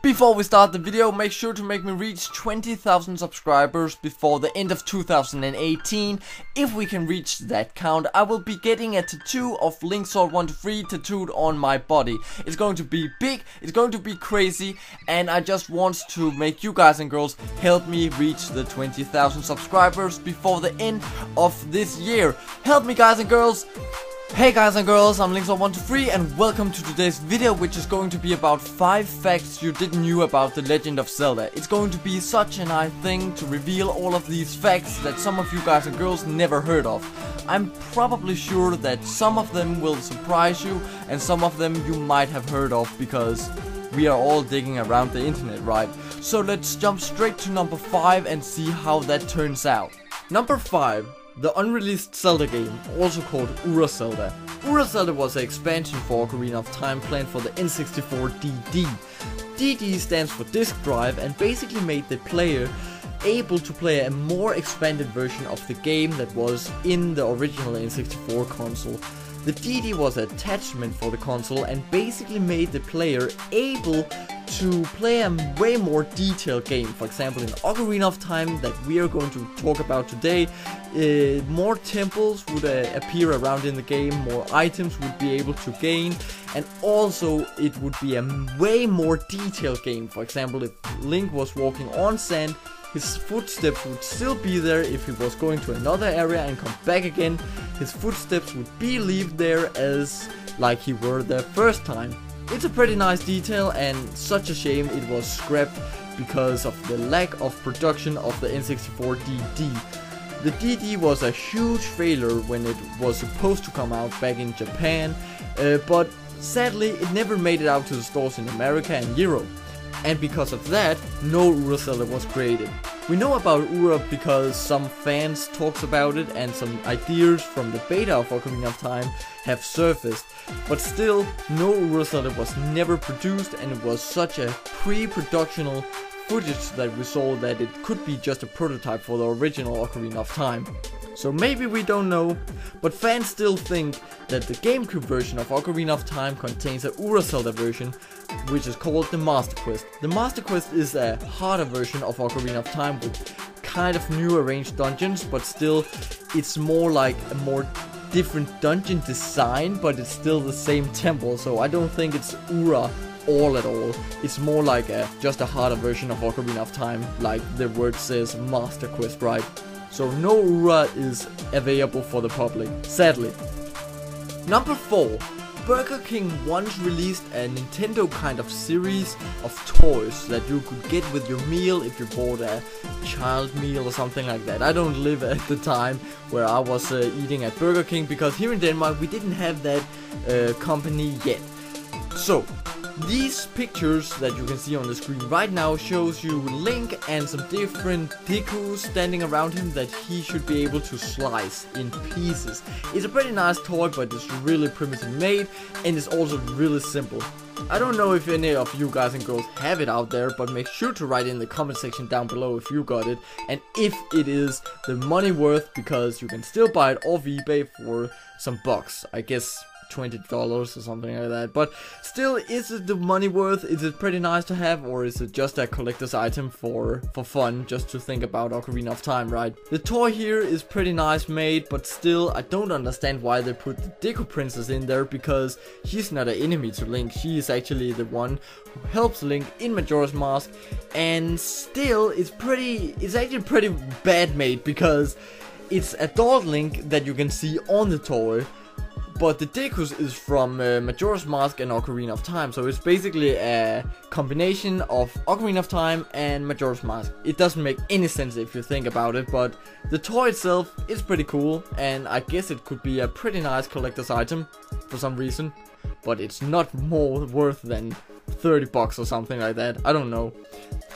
Before we start the video, make sure to make me reach 20,000 subscribers before the end of 2018. If we can reach that count, I will be getting a tattoo of Linkssword123 tattooed on my body. It's going to be big, it's going to be crazy, and I just want to make you guys and girls help me reach the 20,000 subscribers before the end of this year. Help me guys and girls! Hey guys and girls, I'm Linkssword123 and welcome to today's video which is going to be about 5 facts you didn't know about The Legend of Zelda. It's going to be such a nice thing to reveal all of these facts that some of you guys and girls never heard of. I'm probably sure that some of them will surprise you and some of them you might have heard of because we are all digging around the internet, right? So let's jump straight to number 5 and see how that turns out. Number 5 the unreleased Zelda game, also called Ura Zelda. Ura Zelda was an expansion for Ocarina of Time planned for the N64 DD. DD stands for disk drive and basically made the player able to play a more expanded version of the game that was in the original N64 console. The DD was an attachment for the console and basically made the player able to play a way more detailed game. For example, in Ocarina of Time that we are going to talk about today, uh, more temples would uh, appear around in the game, more items would be able to gain, and also it would be a way more detailed game. For example, if Link was walking on sand, his footsteps would still be there if he was going to another area and come back again. His footsteps would be leave there as like he were the first time. It's a pretty nice detail and such a shame it was scrapped because of the lack of production of the N64 DD. The DD was a huge failure when it was supposed to come out back in Japan, uh, but sadly it never made it out to the stores in America and Europe. And because of that, no Ura Zelda was created. We know about Ura because some fans talks about it and some ideas from the beta of Ocarina of Time have surfaced. But still, no Ura Zelda was never produced and it was such a pre-productional footage that we saw that it could be just a prototype for the original Ocarina of Time. So maybe we don't know, but fans still think that the GameCube version of Ocarina of Time contains a Ura Zelda version, which is called the Master Quest. The Master Quest is a harder version of Ocarina of Time with kind of new arranged dungeons, but still it's more like a more different dungeon design, but it's still the same temple, so I don't think it's Ura all at all. It's more like a just a harder version of Ocarina of Time, like the word says Master Quest, right? So no Ura is available for the public, sadly. Number 4. Burger King once released a Nintendo kind of series of toys that you could get with your meal if you bought a child meal or something like that. I don't live at the time where I was uh, eating at Burger King because here in Denmark we didn't have that uh, company yet. So, these pictures that you can see on the screen right now shows you Link and some different Dekus standing around him that he should be able to slice in pieces. It's a pretty nice toy but it's really primitive made and it's also really simple. I don't know if any of you guys and girls have it out there, but make sure to write in the comment section down below if you got it, and if it is the money worth, because you can still buy it off eBay for some bucks. I guess $20 or something like that. But still, is it the money worth? Is it pretty nice to have? Or is it just a collector's item for, for fun? Just to think about Ocarina of Time, right? The toy here is pretty nice made, but still, I don't understand why they put the Deku Princess in there because she's not an enemy to Link. She is actually the one who helps Link in Majora's Mask. And still, it's pretty, it's actually pretty bad made because it's adult Link that you can see on the toy but the Dekus is from uh, Majora's Mask and Ocarina of Time, so it's basically a combination of Ocarina of Time and Majora's Mask. It doesn't make any sense if you think about it, but the toy itself is pretty cool, and I guess it could be a pretty nice collector's item for some reason, but it's not more worth than 30 bucks or something like that, I don't know.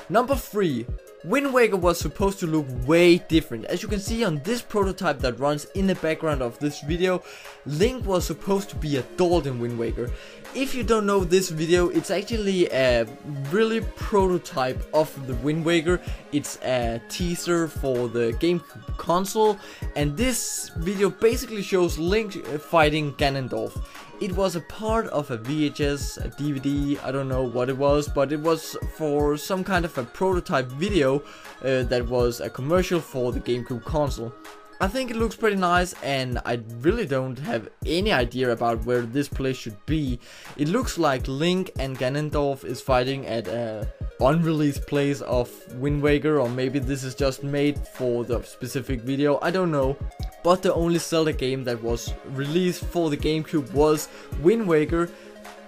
Number 3, Wind Waker was supposed to look way different. As you can see on this prototype that runs in the background of this video, Link was supposed to be adult in Wind Waker. If you don't know this video, it's actually a really prototype of the Wind Waker. It's a teaser for the GameCube console, and this video basically shows Link fighting Ganondorf. It was a part of a VHS, a DVD, I don't know what it was, but it was for some kind of a prototype video uh, that was a commercial for the GameCube console. I think it looks pretty nice and I really don't have any idea about where this place should be. It looks like Link and Ganondorf is fighting at a unreleased place of Wind Waker or maybe this is just made for the specific video, I don't know. But the only Zelda game that was released for the GameCube was Wind Waker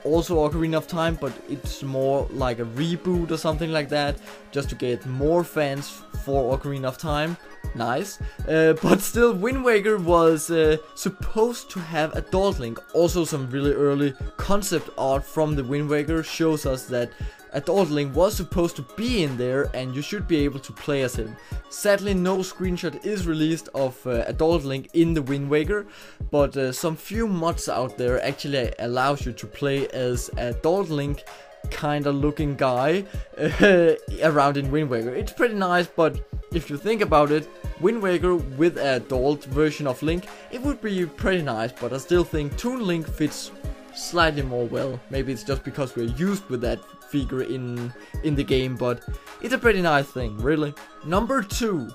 also Ocarina of Time, but it's more like a reboot or something like that, just to get more fans for Ocarina of Time. Nice. Uh, but still, Wind Waker was uh, supposed to have Adult Link. Also, some really early concept art from the Wind Waker shows us that Adult Link was supposed to be in there and you should be able to play as him. Sadly no screenshot is released of uh, Adult Link in the Wind Waker, but uh, some few mods out there actually allows you to play as Adult Link kinda looking guy uh, around in Wind Waker. It's pretty nice, but if you think about it, Wind Waker with a adult version of Link, it would be pretty nice, but I still think Toon Link fits slightly more well. Maybe it's just because we're used with that figure in in the game, but it's a pretty nice thing, really. Number 2.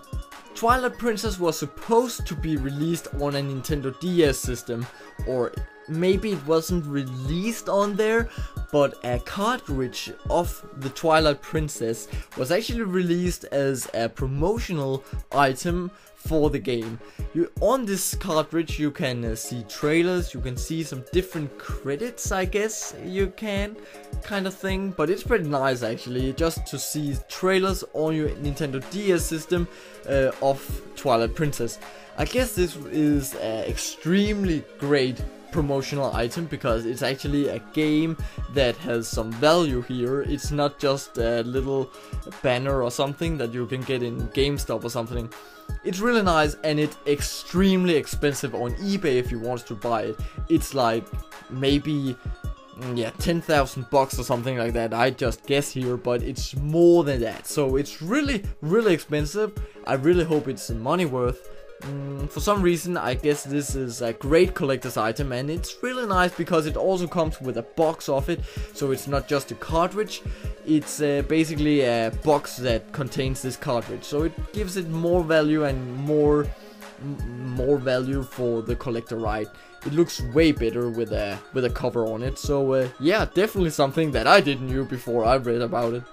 Twilight Princess was supposed to be released on a Nintendo DS system, or maybe it wasn't released on there, but a cartridge of the Twilight Princess was actually released as a promotional item for the game. You on this cartridge you can uh, see trailers, you can see some different credits, I guess you can, kind of thing. But it's pretty nice actually, just to see trailers on your Nintendo DS system uh, of Twilight Princess. I guess this is uh, extremely great promotional item because it's actually a game that has some value here. It's not just a little banner or something that you can get in GameStop or something. It's really nice and it's extremely expensive on eBay if you want to buy it. It's like maybe mm, yeah 10,000 bucks or something like that I just guess here but it's more than that so it's really really expensive I really hope it's money worth Mm, for some reason, I guess this is a great collector's item and it's really nice because it also comes with a box of it. So it's not just a cartridge, it's uh, basically a box that contains this cartridge. So it gives it more value and more more value for the collector right it looks way better with a with a cover on it so uh, yeah definitely something that i didn't knew before i read about it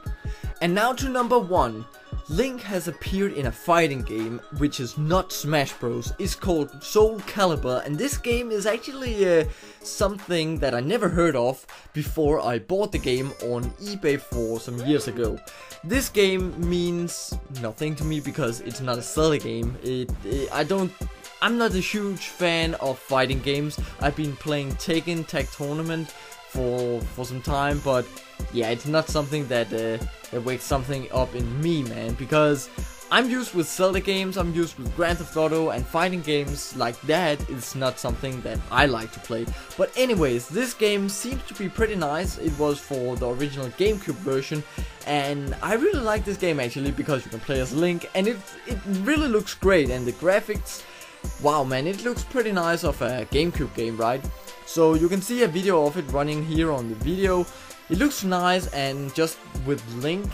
and now to number one Link has appeared in a fighting game which is not Smash Bros. It's called Soul Calibur and this game is actually uh, something that I never heard of before I bought the game on eBay for some years ago. This game means nothing to me because it's not a Zelda game. It, it, I don't I'm not a huge fan of fighting games. I've been playing Tekken Tag Tournament for for some time, but yeah, it's not something that uh, that wakes something up in me, man. Because I'm used with Zelda games, I'm used with Grand Theft Auto, and fighting games like that is not something that I like to play. But anyways, this game seems to be pretty nice. It was for the original GameCube version, and I really like this game actually because you can play as Link, and it it really looks great, and the graphics. Wow man, it looks pretty nice of a GameCube game, right? So you can see a video of it running here on the video. It looks nice and just with Link,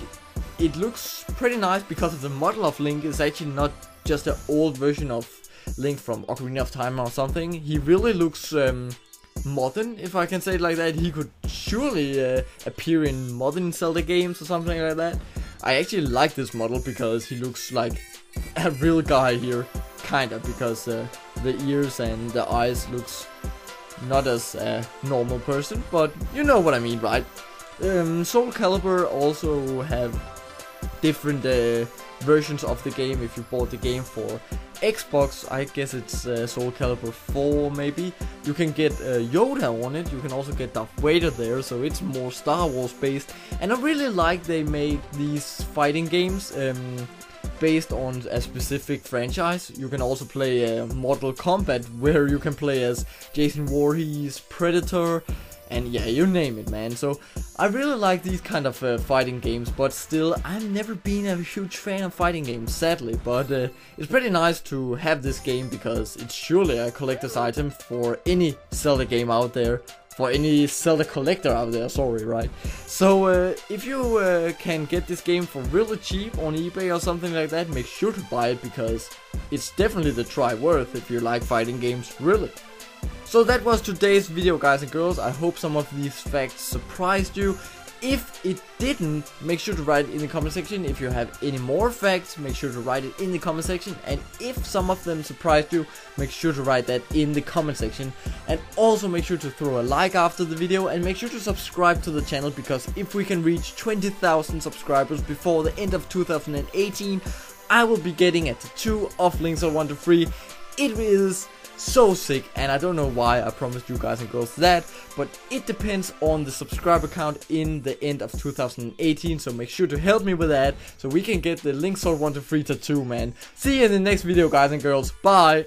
it looks pretty nice because the model of Link is actually not just an old version of Link from Ocarina of Time or something. He really looks um, modern, if I can say it like that. He could surely uh, appear in modern Zelda games or something like that. I actually like this model because he looks like a real guy here, kinda, because uh, the ears and the eyes looks not as a normal person, but you know what I mean, right? Um, Soul Calibur also have different uh, versions of the game. If you bought the game for Xbox, I guess it's uh, Soul Calibur 4 maybe. You can get uh, Yoda on it, you can also get Darth Vader there, so it's more Star Wars based. And I really like they made these fighting games. Um, based on a specific franchise. You can also play uh, Mortal Kombat, where you can play as Jason Voorhees, Predator, and yeah, you name it, man. So I really like these kind of uh, fighting games, but still, I've never been a huge fan of fighting games, sadly. But uh, it's pretty nice to have this game because it's surely a collector's item for any Zelda game out there. For any Zelda collector out there, sorry, right? So, uh, if you uh, can get this game for really cheap on eBay or something like that, make sure to buy it because it's definitely the try worth if you like fighting games, really. So that was today's video guys and girls, I hope some of these facts surprised you. If it didn't, make sure to write it in the comment section. If you have any more facts, make sure to write it in the comment section. And if some of them surprised you, make sure to write that in the comment section. And also make sure to throw a like after the video and make sure to subscribe to the channel because if we can reach 20,000 subscribers before the end of 2018, I will be getting a tattoo of Link's Wonder Free. It is so sick and I don't know why I promised you guys and girls that but it depends on the subscriber count in the end of 2018 so make sure to help me with that so we can get the Link Sword 1 to 3 tattoo man. See you in the next video guys and girls. Bye